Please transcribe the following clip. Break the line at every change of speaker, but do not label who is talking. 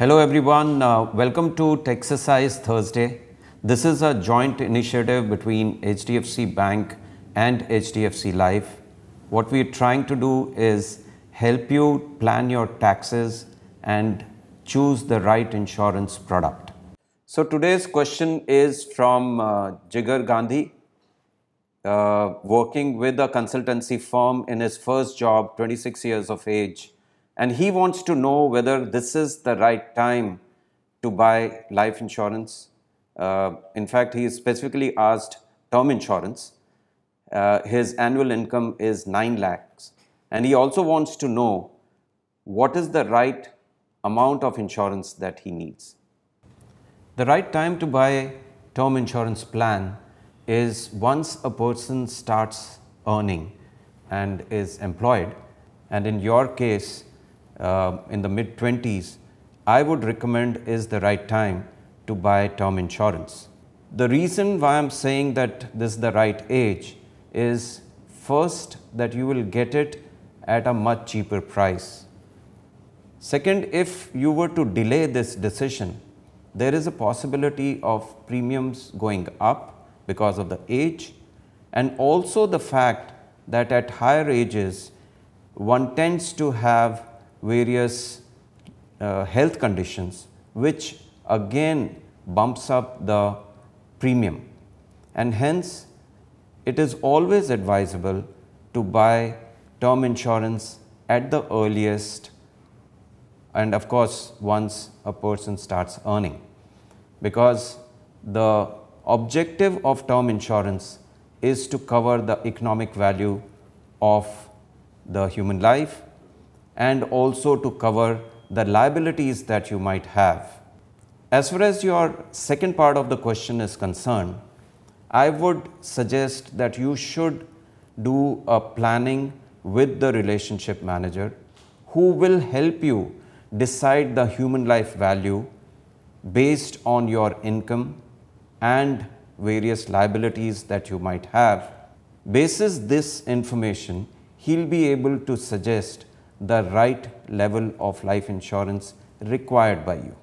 Hello everyone, uh, welcome to Taxercise Thursday. This is a joint initiative between HDFC Bank and HDFC Life. What we're trying to do is help you plan your taxes and choose the right insurance product. So today's question is from uh, Jigar Gandhi, uh, working with a consultancy firm in his first job, 26 years of age and he wants to know whether this is the right time to buy life insurance. Uh, in fact, he specifically asked term insurance. Uh, his annual income is 9 lakhs. And he also wants to know what is the right amount of insurance that he needs. The right time to buy term insurance plan is once a person starts earning and is employed. And in your case, uh, in the mid 20s, I would recommend is the right time to buy term insurance. The reason why I'm saying that this is the right age is first that you will get it at a much cheaper price. Second, if you were to delay this decision, there is a possibility of premiums going up because of the age and also the fact that at higher ages one tends to have various uh, health conditions which again bumps up the premium. And hence it is always advisable to buy term insurance at the earliest and of course once a person starts earning. Because the objective of term insurance is to cover the economic value of the human life and also to cover the liabilities that you might have. As far as your second part of the question is concerned, I would suggest that you should do a planning with the relationship manager who will help you decide the human life value based on your income and various liabilities that you might have. Basis this information, he'll be able to suggest the right level of life insurance required by you.